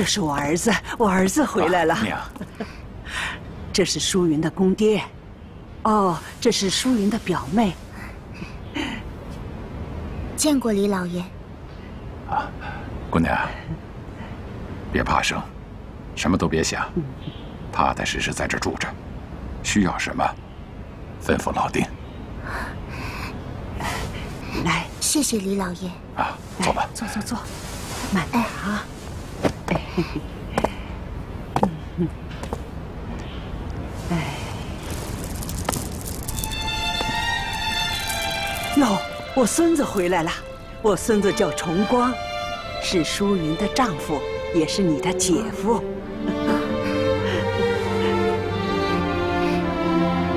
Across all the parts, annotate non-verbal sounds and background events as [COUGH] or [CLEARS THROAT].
这是我儿子，我儿子回来了。娘，这是淑云的公爹。哦，这是淑云的表妹。见过李老爷。啊，姑娘，别怕生，什么都别想，踏踏实实在这住着，需要什么，吩咐老丁。来，谢谢李老爷。啊，坐吧，坐坐坐，慢点啊。哎，哎，哟，我孙子回来了。我孙子叫崇光，是淑云的丈夫，也是你的姐夫。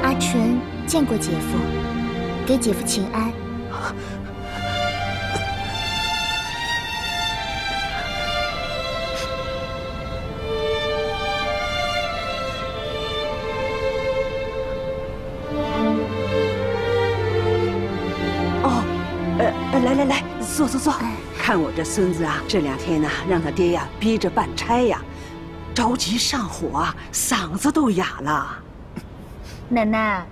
阿纯见过姐夫，给姐夫请安。这孙子啊，这两天呢，让他爹呀逼着办差呀，着急上火啊，嗓子都哑了。奶奶，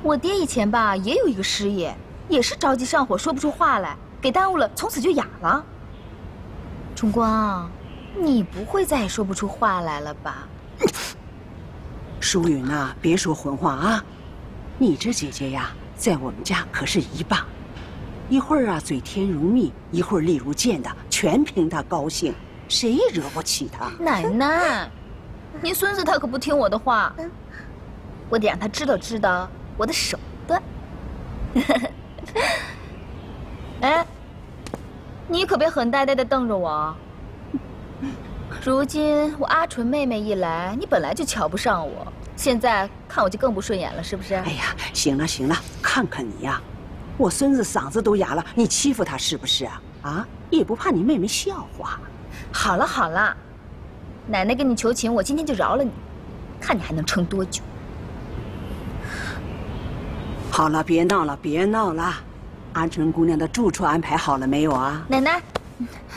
我爹以前吧也有一个师爷，也是着急上火，说不出话来，给耽误了，从此就哑了。崇光，你不会再也说不出话来了吧？淑云呐，别说混话啊！你这姐姐呀，在我们家可是一棒。一会儿啊，嘴甜如蜜；一会儿利如剑的，全凭他高兴，谁也惹不起他？奶奶，您孙子他可不听我的话，我得让他知道知道我的手段。[LAUGHS] 哎，你可别狠呆呆的瞪着我。如今我阿纯妹妹一来，你本来就瞧不上我，现在看我就更不顺眼了，是不是？哎呀，行了行了，看看你呀。我孙子嗓子都哑了，你欺负他是不是啊？啊，也不怕你妹妹笑话。好了好了，奶奶跟你求情，我今天就饶了你，看你还能撑多久。好了，别闹了，别闹了。阿纯姑娘的住处安排好了没有啊？奶奶，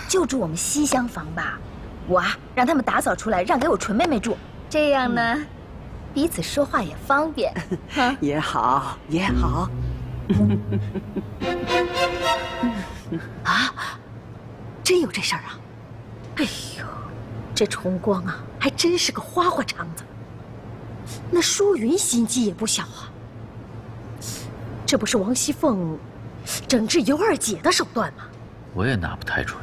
就住我们西厢房吧。我啊，让他们打扫出来，让给我纯妹妹住，这样呢，彼此说话也方便。[LAUGHS] 也好，也好。[LAUGHS] 啊，真有这事儿啊！哎呦，这崇光啊，还真是个花花肠子。那淑云心机也不小啊，这不是王熙凤整治尤二姐的手段吗？我也拿不太准。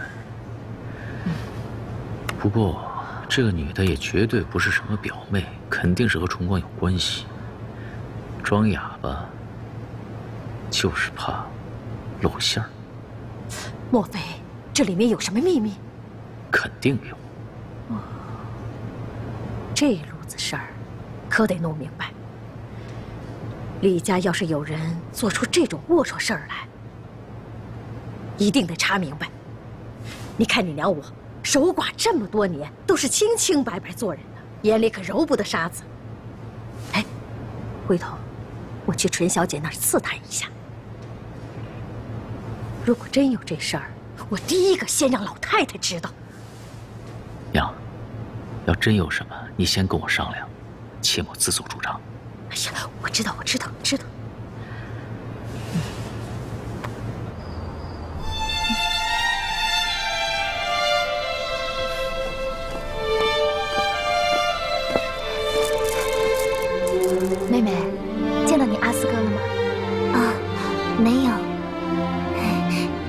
不过，这个女的也绝对不是什么表妹，肯定是和崇光有关系。装哑巴。就是怕露馅儿。莫非这里面有什么秘密？肯定有。这路子事儿，可得弄明白。李家要是有人做出这种龌龊事儿来，一定得查明白。你看你娘我守寡这么多年，都是清清白白做人的，眼里可揉不得沙子。哎，回头我去纯小姐那儿刺探一下。如果真有这事儿，我第一个先让老太太知道。娘，要真有什么，你先跟我商量，切莫自作主张。哎呀，我知道，我知道，知道。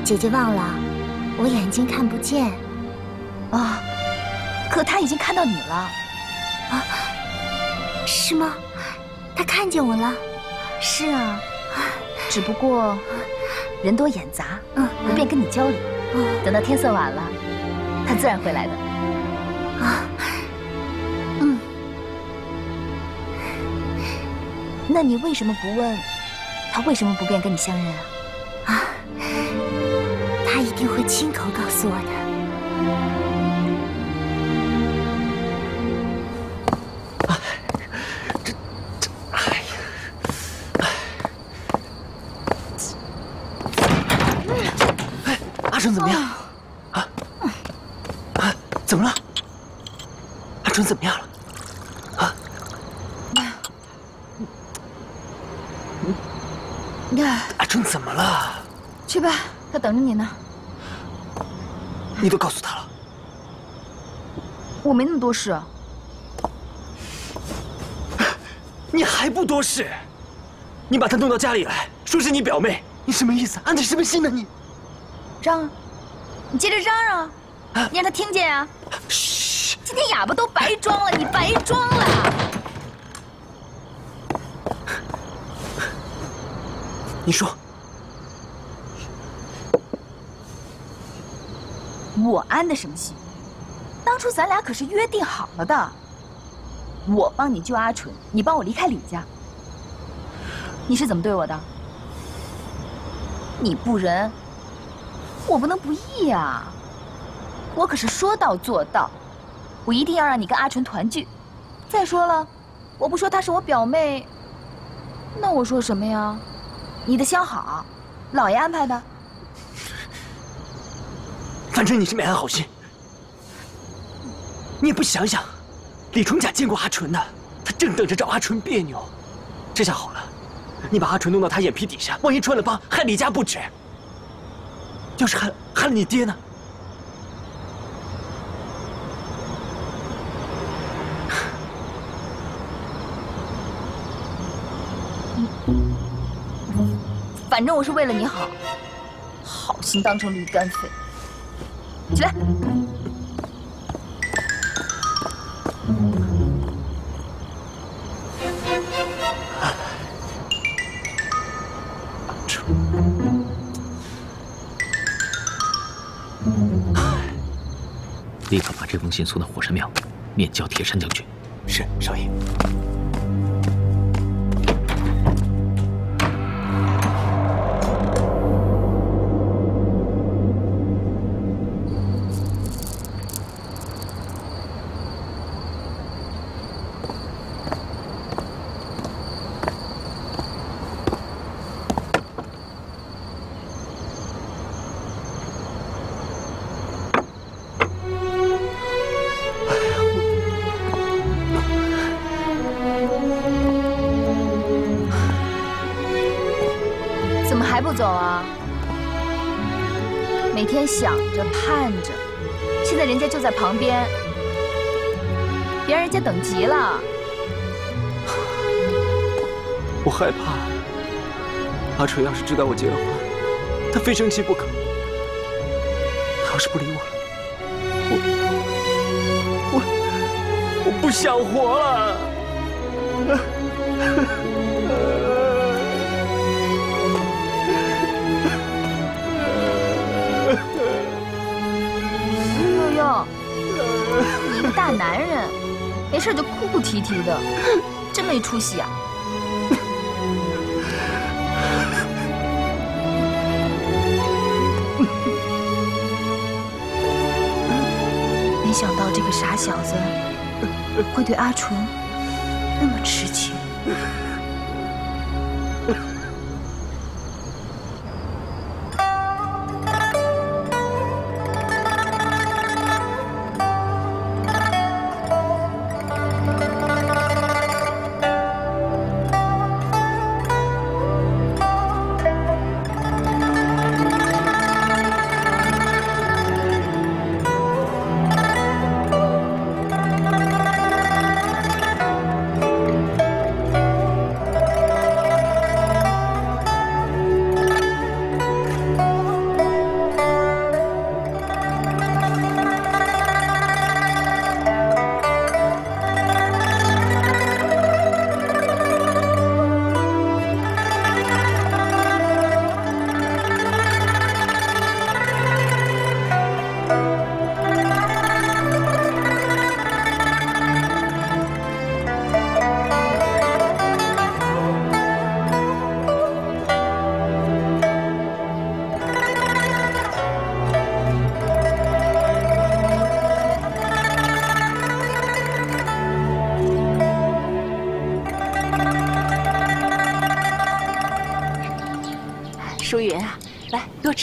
姐姐忘了，我眼睛看不见。啊，可他已经看到你了。啊，是吗？他看见我了。是啊，只不过人多眼杂，嗯，不便跟你交流。等到天色晚了，他自然会来的。啊，嗯。那你为什么不问他为什么不便跟你相认啊？亲口告诉我的。这这，哎呀！哎，阿春怎么样？啊啊，怎么了？阿纯怎么样了？啊？阿纯怎么了？去吧，他等着你呢。你都告诉他了？我没那么多事。你还不多事？你把她弄到家里来，说是你表妹，你什么意思？安的什么心呢？你嚷啊！你接着嚷嚷，你让他听见啊！嘘！今天哑巴都白装了，你白装了。你说，我安的什么心？当初咱俩可是约定好了的。我帮你救阿纯，你帮我离开李家。你是怎么对我的？你不仁，我不能不义呀。我可是说到做到，我一定要让你跟阿纯团聚。再说了，我不说她是我表妹，那我说什么呀？你的相好，老爷安排的。反正你是没安好心，你也不想想。李重甲见过阿纯的，他正等着找阿纯别扭。这下好了，你把阿纯弄到他眼皮底下，万一穿了帮，害李家不止。要是害害了你爹呢？反正我是为了你好，好心当成驴肝肺。起来。立刻把这封信送到火神庙，面交铁山将军。是，少爷。急了。我害怕，阿纯要是知道我结了婚，他非生气不可。他要是不理我了，我我我不想活了。这就哭哭啼啼的，真没出息啊！[LAUGHS] 没想到这个傻小子会对阿纯那么痴情。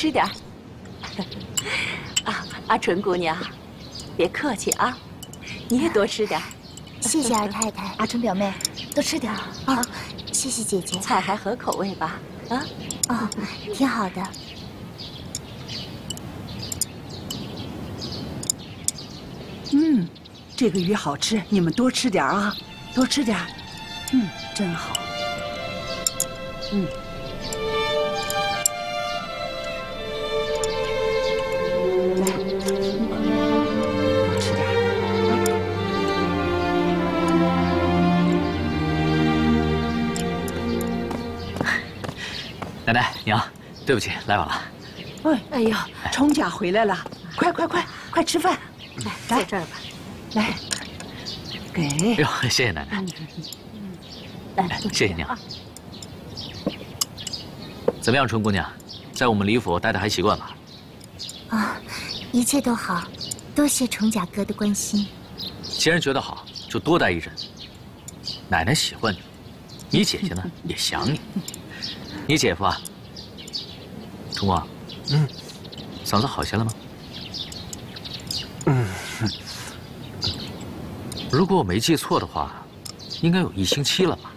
吃点啊，阿纯姑娘，别客气啊。你也多吃点。[LAUGHS] 谢谢二太太。阿纯表妹，多吃点啊，谢谢姐姐。菜还合口味吧？啊，哦，挺好的。嗯，这个鱼好吃，你们多吃点啊，多吃点。嗯，真好。嗯。对不起，来晚了。哎，哎呀，冲甲回来了，快快快，快吃饭。来，在这儿吧。来，给。哎呦，谢谢奶奶。来，谢谢你啊。怎么样，春姑娘，在我们李府待的还习惯吧？啊，一切都好，多谢崇甲哥的关心。既然觉得好，就多待一阵。奶奶喜欢你，你姐姐呢也想你。你姐夫啊，崇光，嗯，嗓子好些了吗？嗯，如果我没记错的话，应该有一星期了吧？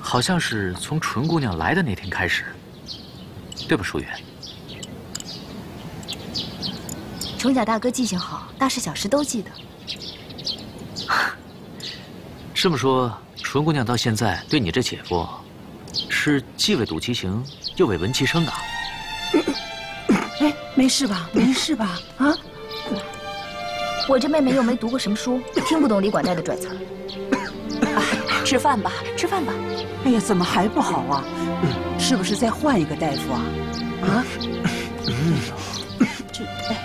好像是从纯姑娘来的那天开始，对吧，淑云？崇甲大哥记性好，大事小事都记得。[LAUGHS] 这么说，纯姑娘到现在对你这姐夫？是既未睹其情，又未闻其声啊！哎，没事吧？[LAUGHS] 没事吧？啊！我这妹妹又没读过什么书，听不懂李管带的拽词儿。哎，吃饭吧，吃饭吧。哎呀，怎么还不好啊？是不是再换一个大夫啊？啊？这哎，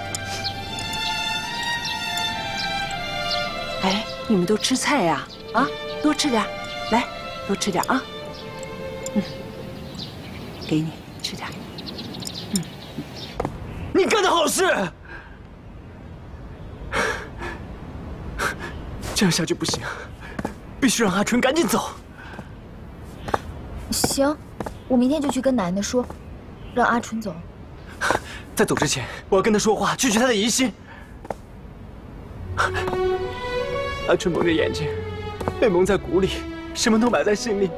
哎，你们都吃菜呀？啊，多吃点，来，多吃点啊！嗯给你吃点。嗯，你干的好事。这样下去不行，必须让阿春赶紧走。行，我明天就去跟奶奶说，让阿春走。在走之前，我要跟他说话，去除他的疑心。阿春蒙着眼睛，被蒙在鼓里，什么都埋在心里，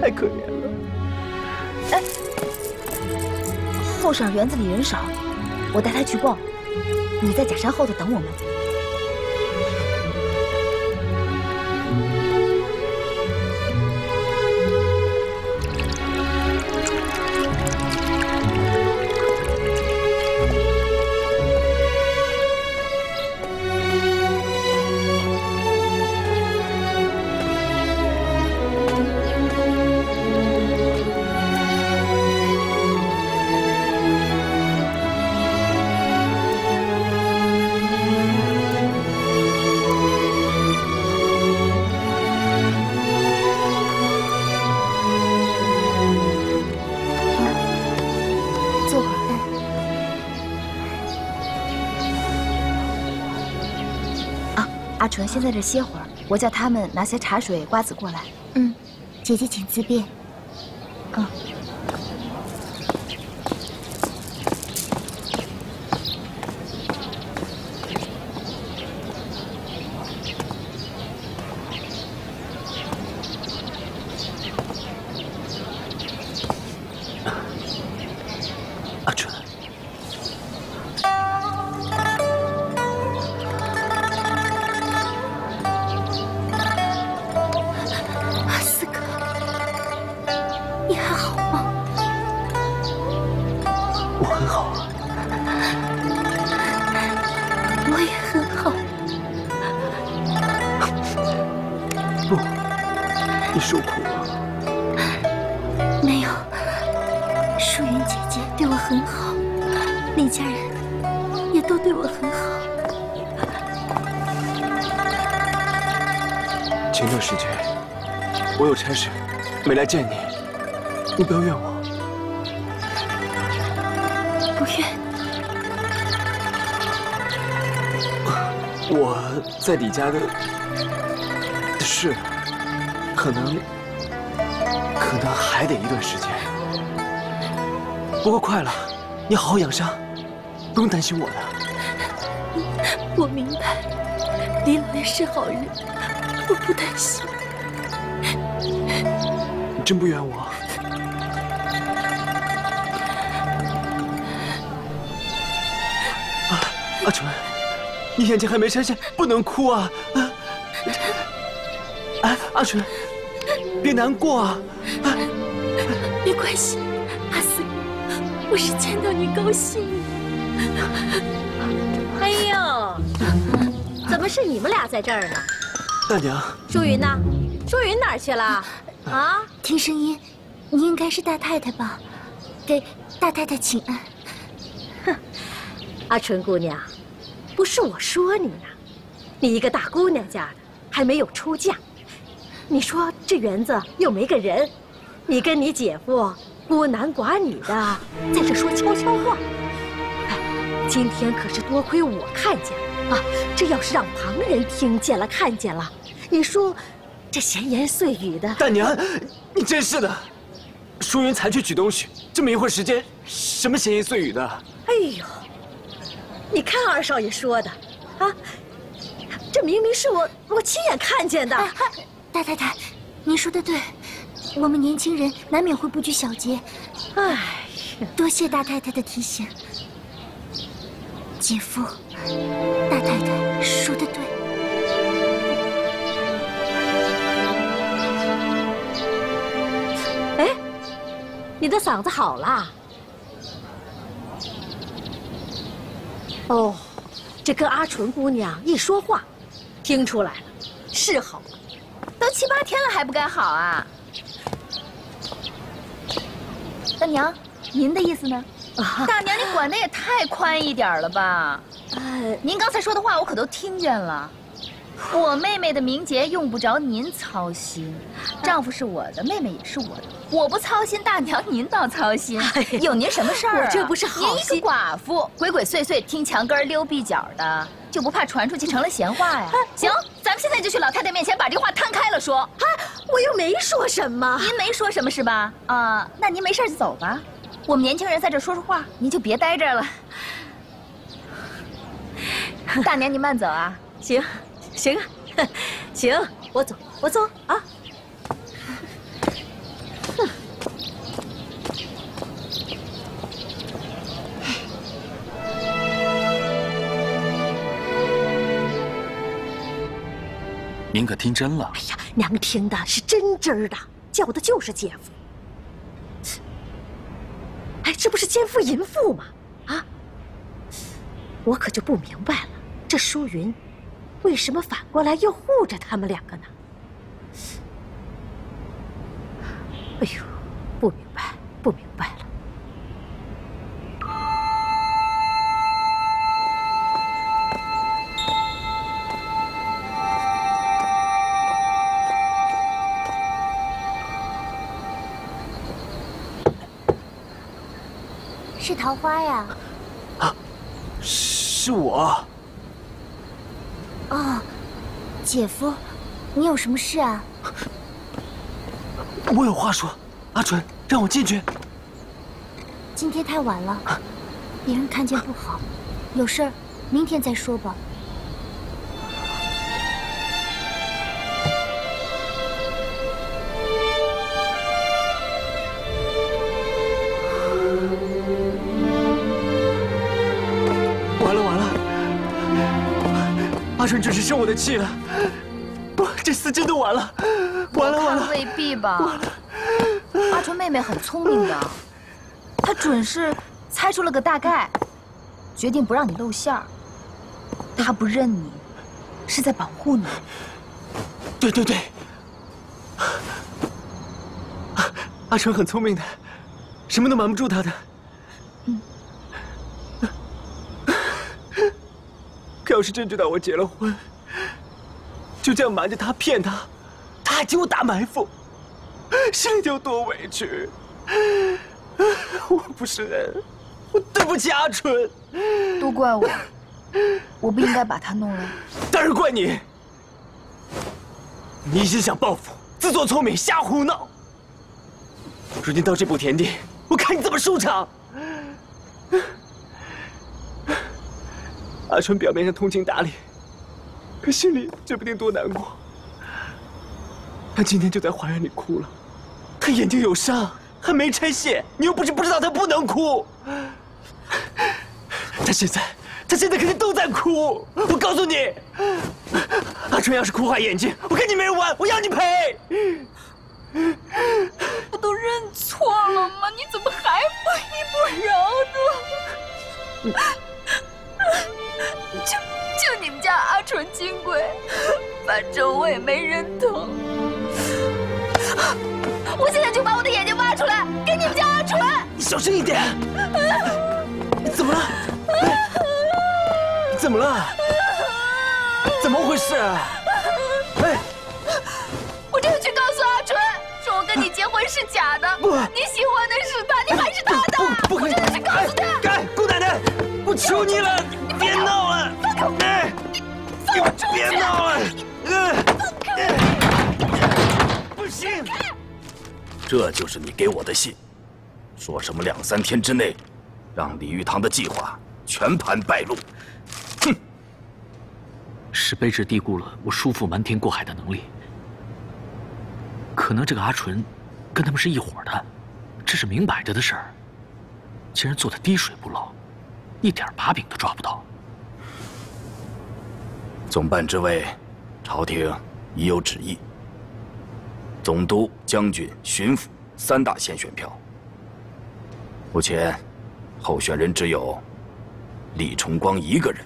太可怜后晌园子里人少，我带他去逛。你在假山后头等我们。纯先在这歇会儿，我叫他们拿些茶水、瓜子过来。嗯，姐姐请自便。嗯。没来见你，你不要怨我。不怨。我在李家的事，可能可能还得一段时间。不过快了，你好好养伤，不用担心我的。我明白。李老爷是好人，我不担心。你真不怨我？啊，阿纯，你眼睛还没拆线，不能哭啊！啊，哎，阿纯，别难过啊！啊，没关系，阿四，我是见到你高兴。哎呦，怎么是你们俩在这儿呢？大娘，淑云呢？淑云哪儿去了？啊？听声音，你应该是大太太吧？给大太太请安。哼，阿纯姑娘，不是我说你呢，你一个大姑娘家的，还没有出嫁，你说这园子又没个人，你跟你姐夫孤男寡女的在这说悄悄话。哎，今天可是多亏我看见了啊！这要是让旁人听见了、看见了，你说这闲言碎语的。大娘，你真是的，淑云才去取东西，这么一会儿时间，什么闲言碎语的？哎呦，你看二少爷说的，啊，这明明是我我亲眼看见的。大太太，您说的对，我们年轻人难免会不拘小节。哎，多谢大太太的提醒。姐夫，大太太说的对。你的嗓子好啦？哦，这跟阿纯姑娘一说话，听出来了，是好了。都七八天了还不该好啊？大娘，您的意思呢？大娘，你管的也太宽一点了吧？呃，您刚才说的话我可都听见了。我妹妹的名节用不着您操心，丈夫是我的，妹妹也是我的，我不操心，大娘您倒操心。[LAUGHS] 有您什么事儿啊？我这不是好您一个寡妇，鬼鬼祟祟听墙根溜壁角的，就不怕传出去成了闲话呀？[LAUGHS] 行，咱们现在就去老太太面前把这话摊开了说。啊，我又没说什么。您没说什么是吧？啊，那您没事就走吧。我们年轻人在这说说话，您就别待这儿了。[LAUGHS] 大娘，您慢走啊。行。行啊，[LAUGHS] 行，我走，我走啊。您可听真了？哎呀，娘听的是真真的，叫的就是姐夫。哎，这不是奸夫淫妇吗？啊，我可就不明白了，这淑云。为什么反过来又护着他们两个呢？哎呦，不明白，不明白了。是桃花呀？啊，是我。哦，姐夫，你有什么事啊？我有话说，阿纯，让我进去。今天太晚了，别人看见不好。有事儿，明天再说吧。阿纯准是生我的气了，不，这厮真的完了，完了完了！未必吧？阿纯妹妹很聪明的，她准是猜出了个大概，决定不让你露馅儿。她不认你，是在保护你。对对对，阿纯很聪明的，什么都瞒不住她的。可要是真知道我结了婚，就这样瞒着他骗他，他还替我打埋伏，心里有多委屈。我不是人，我对不起阿纯，都怪我，我不应该把他弄来。当然怪你，你一心想报复，自作聪明，瞎胡闹。如今到这步田地，我看你怎么收场。阿春表面上通情达理，可心里指不定多难过。他今天就在花园里哭了，他眼睛有伤，还没拆线，你又不是不知道他不能哭。他现在，他现在肯定都在哭。我告诉你，阿春要是哭坏眼睛，我跟你没完，我要你赔。不都认错了吗？你怎么还不依不饶呢？金贵，反正我也没人疼。我现在就把我的眼睛挖出来给你们家阿纯。你小声一点。怎么了？怎么了？怎么回事？哎！我这就要去告诉阿纯，说我跟你结婚是假的。不，你喜欢的是他，你还是他的。不，不可以！我就要去告诉他。该，姑奶奶，我求你了，这就是你给我的信，说什么两三天之内，让李玉堂的计划全盘败露。哼！是卑职低估了我叔父瞒天过海的能力。可能这个阿纯，跟他们是一伙的，这是明摆着的事儿，竟然做的滴水不漏，一点把柄都抓不到。总办之位，朝廷已有旨意。总督、将军、巡抚三大先选票，目前候选人只有李重光一个人。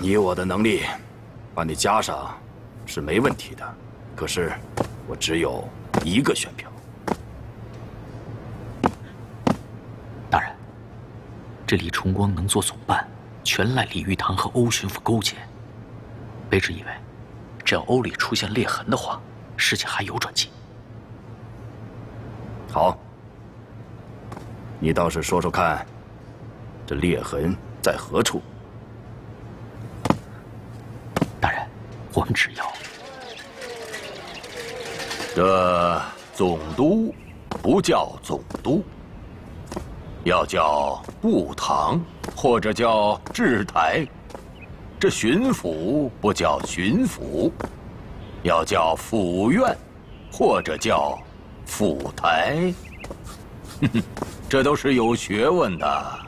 以我的能力，把你加上是没问题的。可是，我只有一个选票。大人，这李重光能做总办，全赖李玉堂和欧巡抚勾结。卑职以为，只要欧里出现裂痕的话，事情还有转机。好，你倒是说说看，这裂痕在何处？大人，我们只要这总督不叫总督，要叫布堂，或者叫制台；这巡抚不叫巡抚，要叫府院，或者叫府台。[LAUGHS] 这都是有学问的。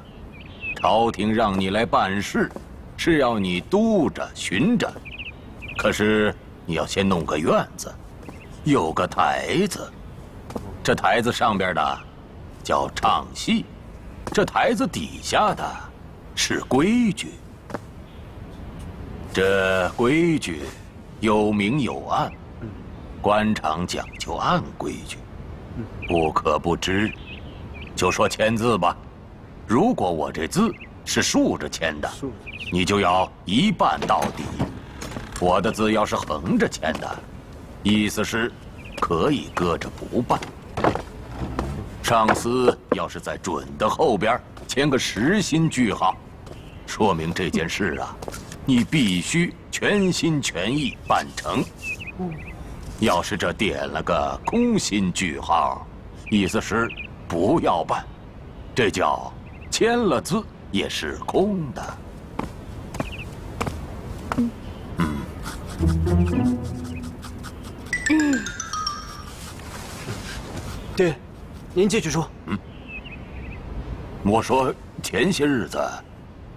朝廷让你来办事，是要你督着巡着。可是你要先弄个院子，有个台子。这台子上边的叫唱戏，这台子底下的是规矩。这规矩有明有暗，官场讲究按规矩，不可不知。就说签字吧，如果我这字是竖着签的，你就要一办到底；我的字要是横着签的，意思是可以搁着不办。上司要是在准的后边签个实心句号，说明这件事啊，你必须全心全意办成。要是这点了个空心句号，意思是。不要办，这叫签了字也是空的。嗯嗯嗯，爹，您继续说。嗯，我说前些日子，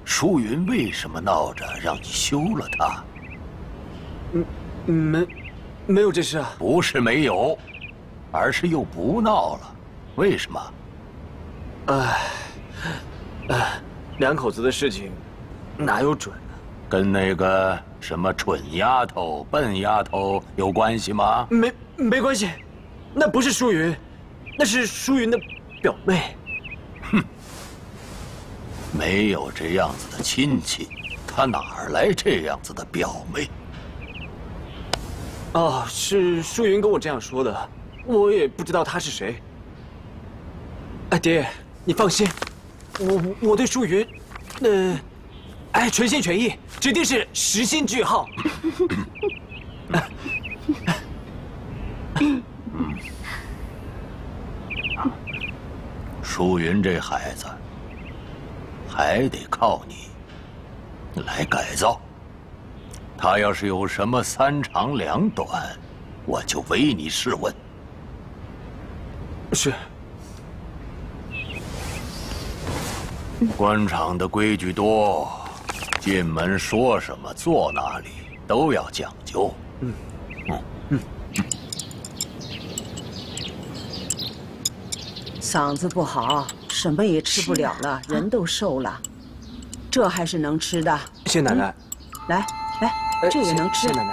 舒云为什么闹着让你休了他？嗯，没，没有这事啊。不是没有，而是又不闹了。为什么？哎，哎，两口子的事情哪有准呢？跟那个什么蠢丫头、笨丫头有关系吗？没，没关系。那不是舒云，那是舒云的表妹。哼，没有这样子的亲戚，他哪儿来这样子的表妹？哦，是舒云跟我这样说的，我也不知道他是谁。哎，爹，你放心，我我对舒云，呃，哎，全心全意，指定是实心句号。舒云这孩子，还得靠你来改造。他要是有什么三长两短，我就唯你是问。是。官场的规矩多，进门说什么坐哪里都要讲究。嗯，嗯嗓子不好，什么也吃不了了，人都瘦了。这还是能吃的。谢奶奶。来来，这也能吃。谢奶奶。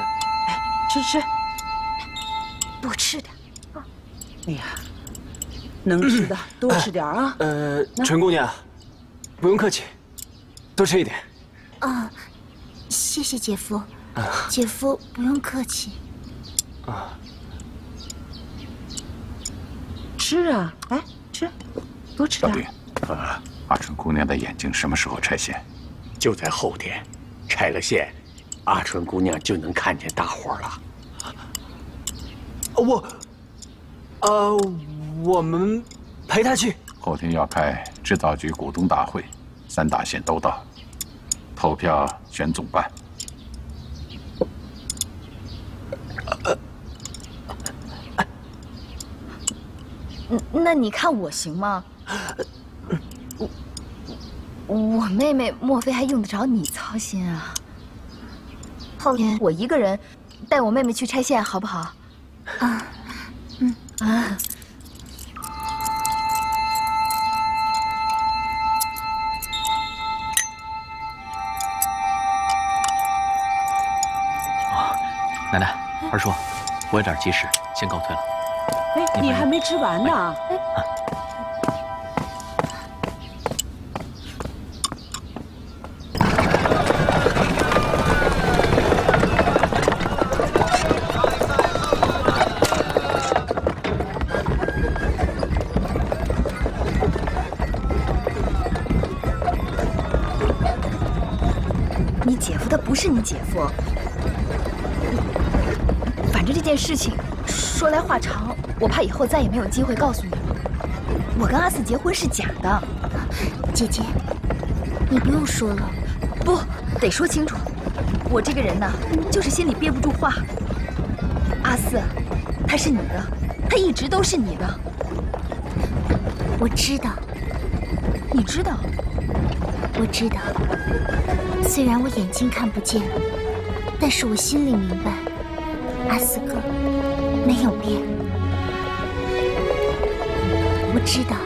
哎，吃吃。多吃点。哎呀，能吃的 [CLEARS THROAT] 多吃点啊。呃，陈姑娘。不用客气，多吃一点。啊，谢谢姐夫。姐夫不用客气。啊，吃啊，哎，吃，多吃点。小丁，呃，阿春姑娘的眼睛什么时候拆线？就在后天，拆了线，阿春姑娘就能看见大伙了。我，呃，我们陪她去。后天要开制造局股东大会，三大县都到，投票选总办。那你看我行吗？我我妹妹莫非还用得着你操心啊？后天我一个人带我妹妹去拆线，好不好？啊，嗯啊。奶奶，二叔，我有点急事，先告退了。哎，你还没吃完呢。哎，你姐夫他不是你姐夫。反正这件事情说来话长，我怕以后再也没有机会告诉你了。我跟阿四结婚是假的，姐姐，你不用说了。不得说清楚，我这个人呢，就是心里憋不住话。阿四，他是你的，他一直都是你的。我知道，你知道，我知道。虽然我眼睛看不见，但是我心里明白。阿四哥没有变，知道，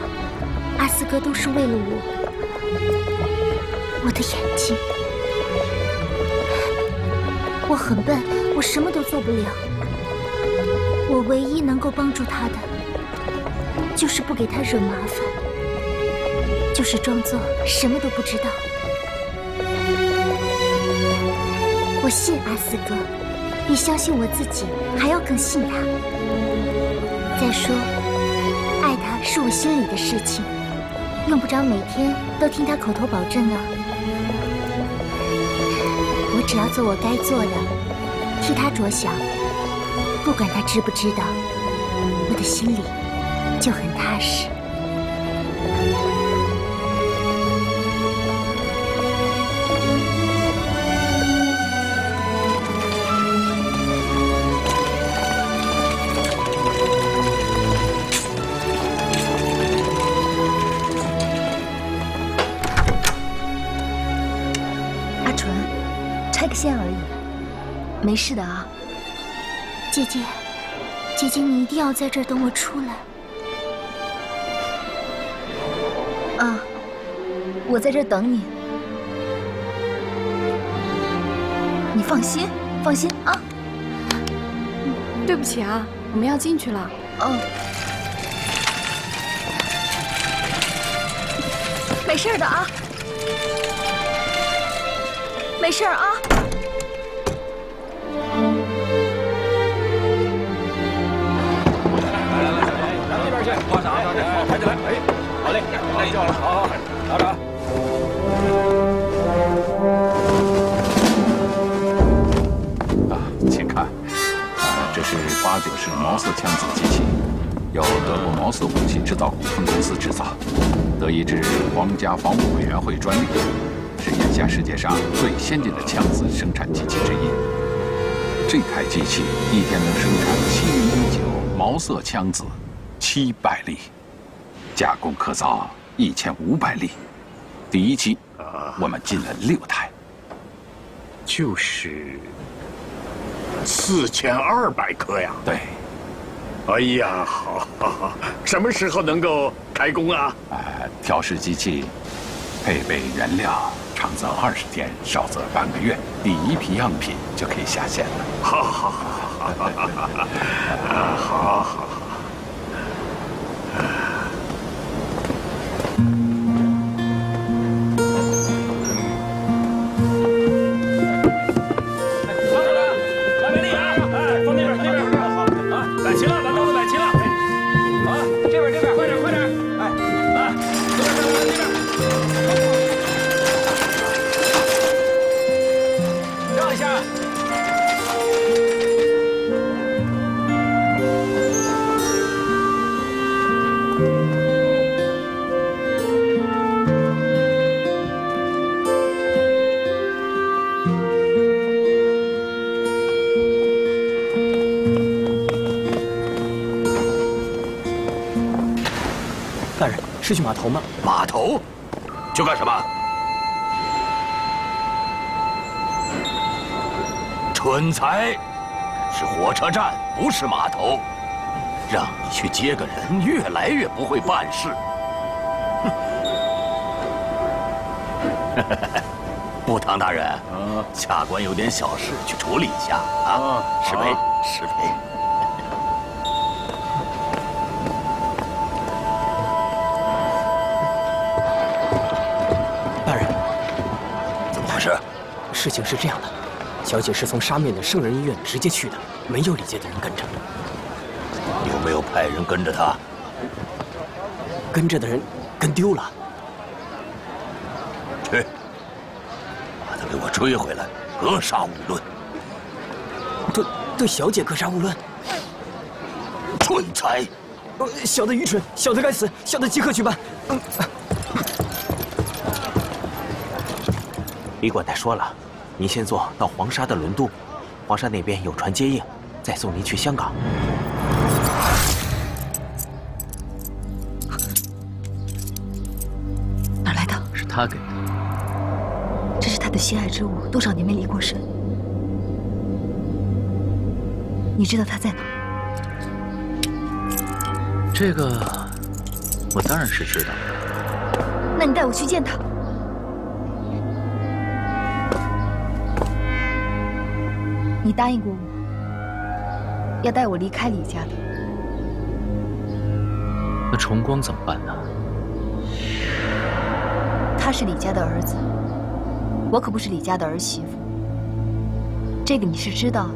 阿四哥都是为了我。我的眼睛，我很笨，我什么都做不了。我唯一能够帮助他的，就是不给他惹麻烦，就是装作什么都不知道。我信阿四哥。比相信我自己还要更信他。再说，是我心里的事情，用不着每天都听他口头保证啊。我只要做我该做的，替他着想，不管他知不知道，我的心里就很踏实。事的啊，姐姐，姐姐，你一定要在这儿等我出来。啊，我在这儿等你。你放心，放心啊。对不起啊，我们要进去了。嗯，没事的啊，没事啊。累叫了，好好，拿着。啊，请看，这是八九式毛瑟枪子机器，由德国毛瑟武器制造股份公司制造，德意志皇家防务委员会专利，是眼下世界上最先进的枪子生产机器之一。这台机器一天能生产七零一九毛瑟枪子七百粒，加工可造一千五百粒。第一期我们进了六台，就是四千二百颗呀。对。哎呀，好，[LAUGHS] 什么时候能够开工啊？呃，调试机器，配备原料，长则二十天，少则半个月，第一批样品就可以下线了。[LAUGHS] 好，好，好，好，好，好，好，好，好，好。好。是去码头吗？码头，去干什么？蠢材，是火车站，不是码头。让你去接个人，越来越不会办事。不唐 [LAUGHS] 大人，下官有点小事，去处理一下啊。失陪，失陪。事情是这样的，小姐是从沙面的圣人医院直接去的，没有李家的人跟着。有没有派人跟着他？跟着的人跟丢了。去，把他给我追回来，格杀勿论。对对，小姐格杀勿论。蠢材！小的愚蠢，小的该死，小的即刻去办。李管太说了。您先坐到黄沙的轮渡，黄沙那边有船接应，再送您去香港。他给的。这是他的心爱之物，多少年没离过身。你知道他在哪？这个，我当然是知道。那你带我去见他。你答应过我，要带我离开李家的。那崇光怎么办呢？他是李家的儿子，我可不是李家的儿媳妇。这个你是知道的。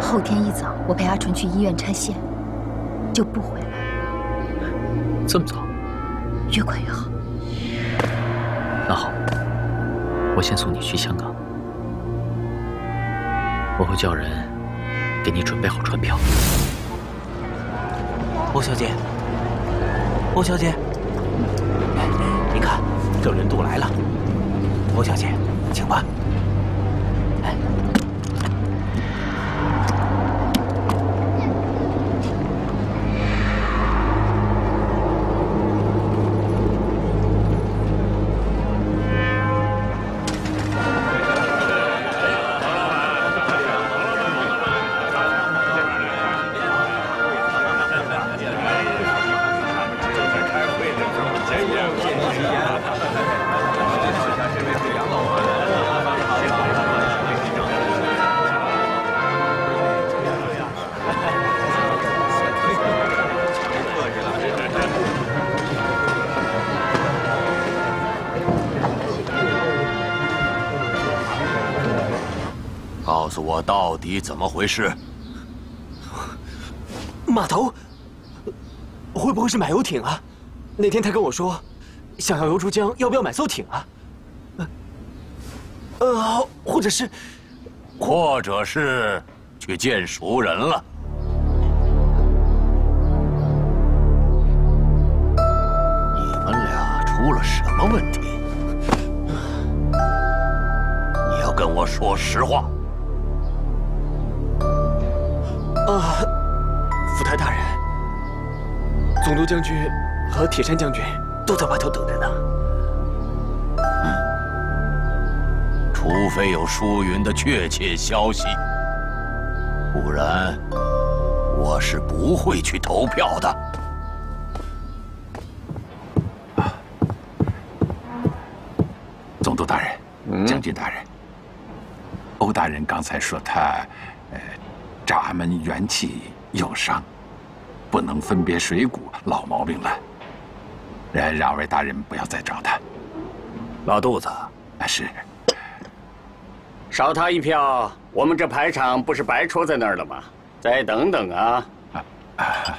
后天一早，我陪阿纯去医院拆线，就不回来。这么早？越快越好。那好。我先送你去香港，我会叫人给你准备好船票。欧小姐，欧小姐，您看，这人都来了。欧小姐，请吧。我到底怎么回事？码头会不会是买游艇啊？那天他跟我说，想要游珠江，要不要买艘艇啊？呃，或者是，或者是去见熟人了。你们俩出了什么问题？你要跟我说实话。总督将军和铁山将军都在外头等着呢。除非有舒云的确切消息，不然我是不会去投票的。总督大人，将军大人，欧大人刚才说他，呃，闸门元气有伤，不能分别水谷，老毛病了。让让二位大人不要再找他。老肚子？啊，是。少他一票，我们这排场不是白戳在那儿了吗？再等等啊！啊！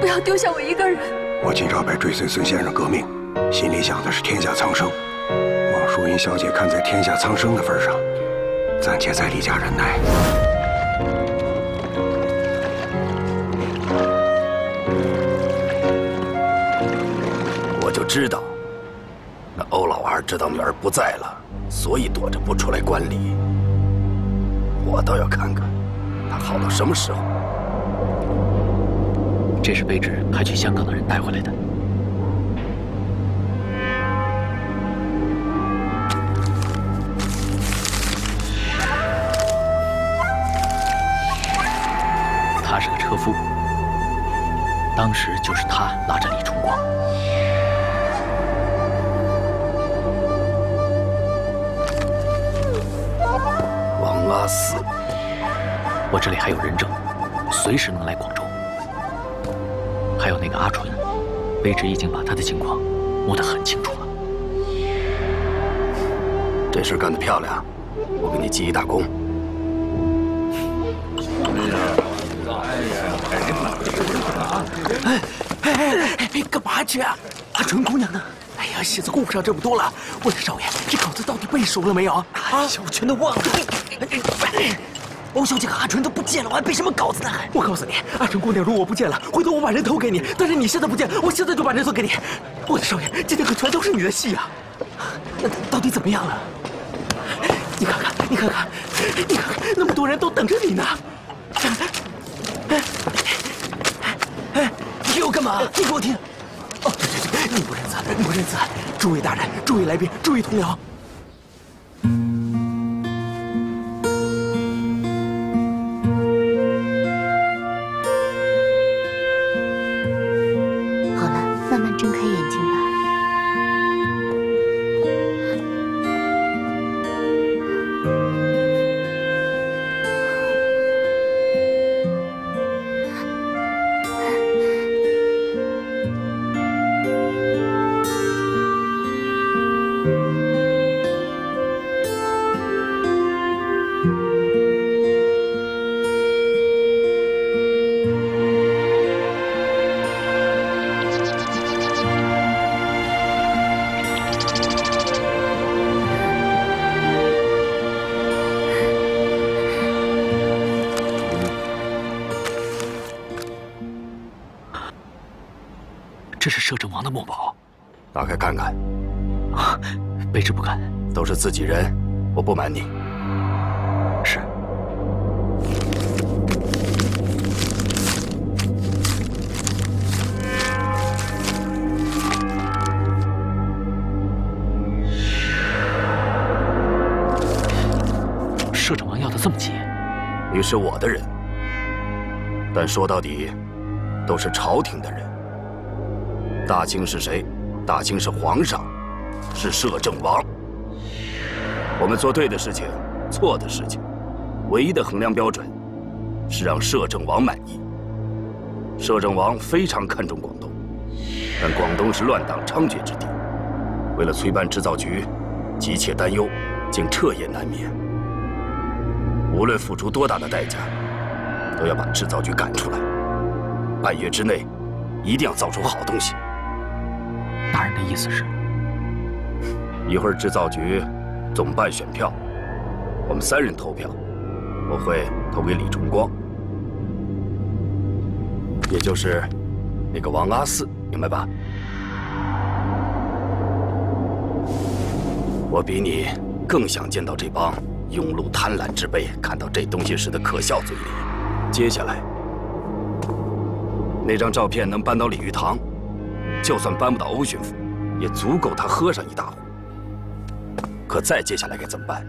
不要丢下我一个人。我今朝拜追随孙先生革命，心里想的是天下苍生。望淑云小姐看在天下苍生的份上，暂且在李家忍耐。我就知道，那欧老二知道女儿不在了，所以躲着不出来观礼。我倒要看看，他好到什么时候。这是卑职派去香港的人带回来的。他是个车夫，当时就是他拉着李崇光。王阿四，我这里还有人证，随时能来广州。还有那个阿纯，卑职已经把他的情况摸得很清楚了。这事干得漂亮，我给你记一大功。哎哎哎哎，干嘛去啊？阿纯姑娘呢？哎呀，写字顾不上这么多了。我的少爷，这稿子到底背熟了没有？啊，我全都忘了。欧小姐和阿纯都不见了，我还背什么稿子呢？我告诉你，阿纯姑娘如果不见了，回头我把人头给你。但是你现在不见，我现在就把人头给你。我的少爷，今天可全都是你的戏啊！那到底怎么样了？你看看，你看看，你看看，那么多人都等着你呢。哎哎，你给我干嘛？你给我听！哦，对对对，你不认字，你不认字！诸位大人，诸位来宾，诸位同僚。这是摄政王的墨宝，打开看看。啊，卑职不敢。都是自己人，我不瞒你。是。摄政王要的这么急？你是我的人，但说到底，都是朝廷的人。大清是谁？大清是皇上，是摄政王。我们做对的事情，错的事情，唯一的衡量标准，是让摄政王满意。摄政王非常看重广东，但广东是乱党猖獗之地，为了催办制造局，急切担忧，竟彻夜难眠。无论付出多大的代价，都要把制造局赶出来。半月之内，一定要造出好东西。大人的意思是，一会儿制造局总办选票，我们三人投票，我会投给李崇光，也就是那个王阿四，明白吧？我比你更想见到这帮庸碌贪婪之辈看到这东西时的可笑嘴脸。接下来，那张照片能搬到鲤鱼塘。就算搬不到欧巡抚，也足够他喝上一大壶。可再接下来该怎么办？